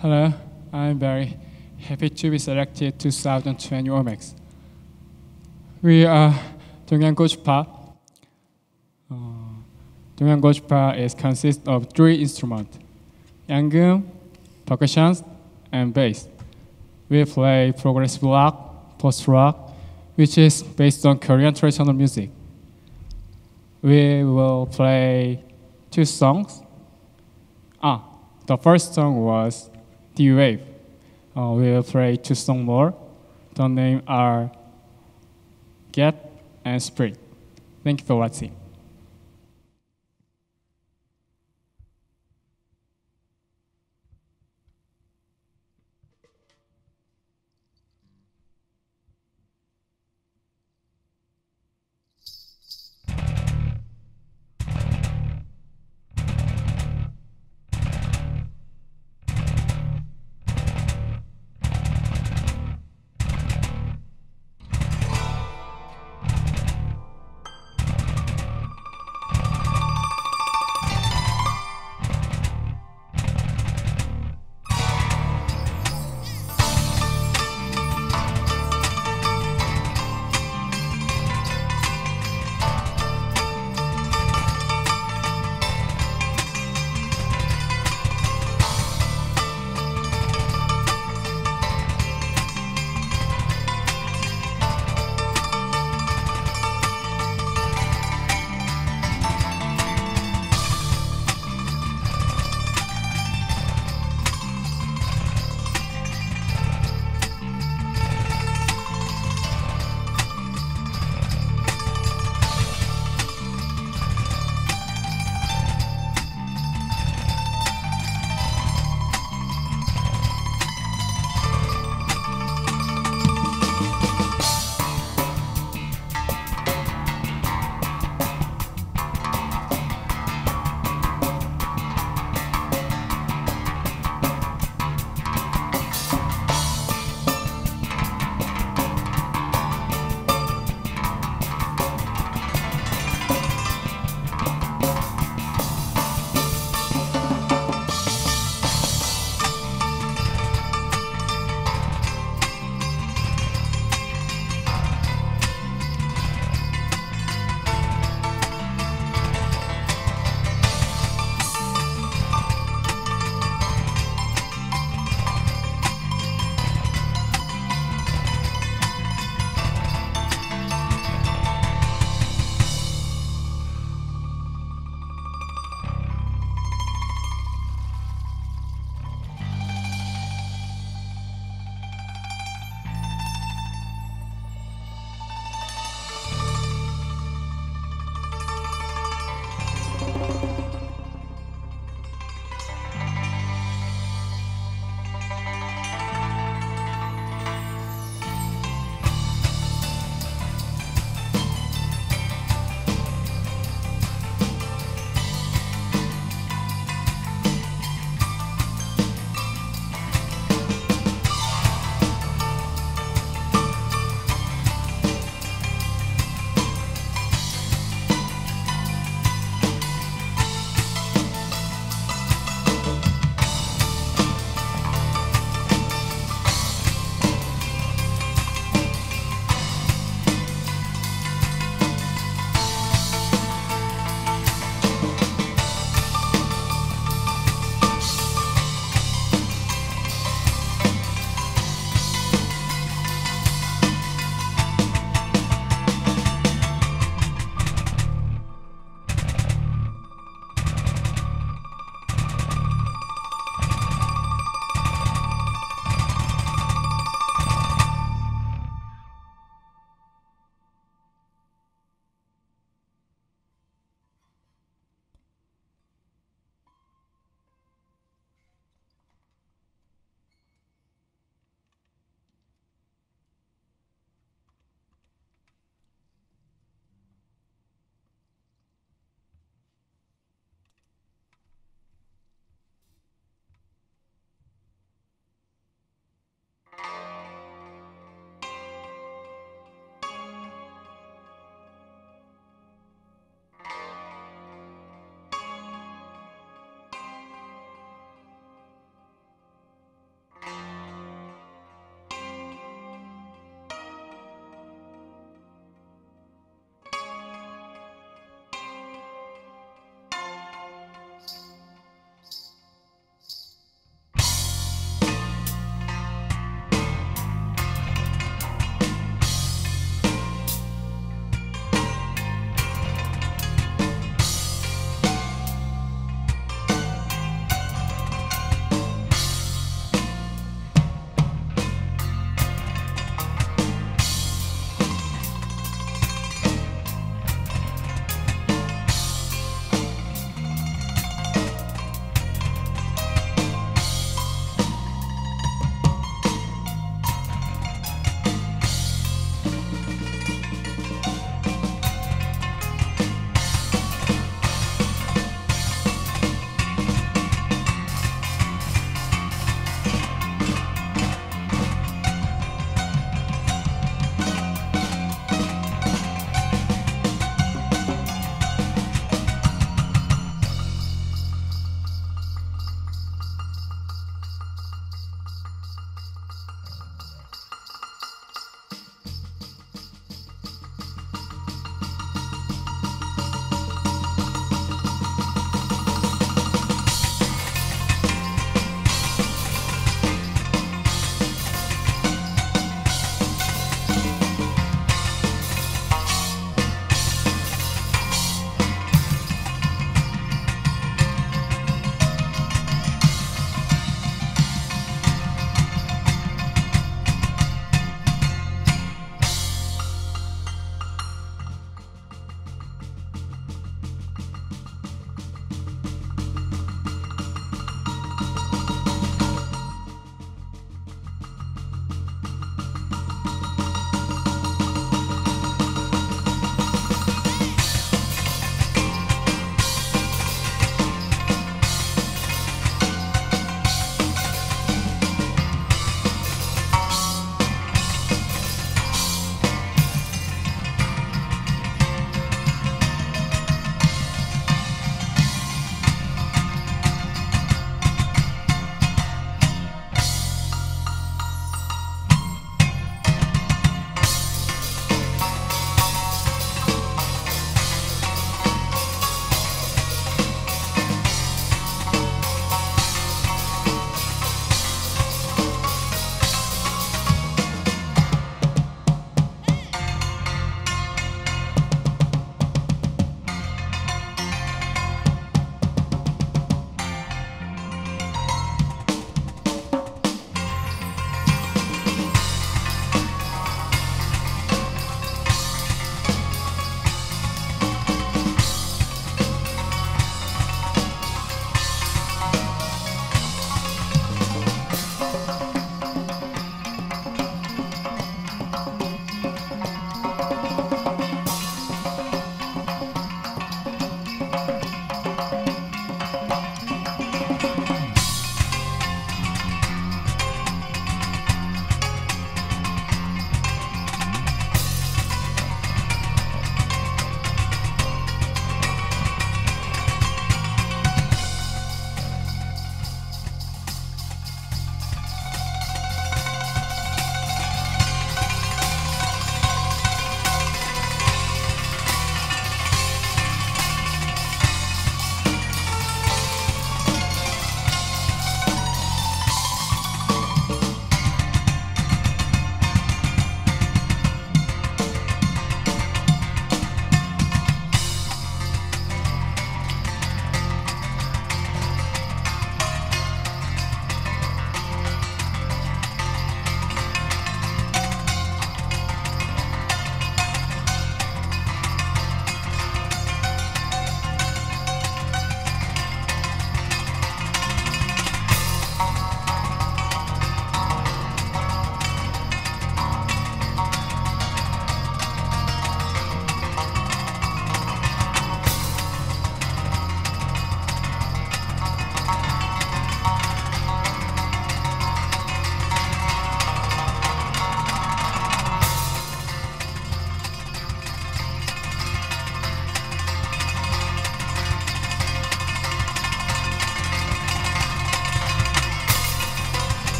Hello, I'm very happy to be selected 2020 WOMEX. We are Dongyang Gozupa. Uh, Dongyang Gozupa is consists of three instruments: yanggeum, percussion, and bass. We play progressive rock, post-rock, which is based on Korean traditional music. We will play two songs. Ah, the first song was D Wave. Uh, we will play two songs more. The name are Get and Spirit. Thank you for watching.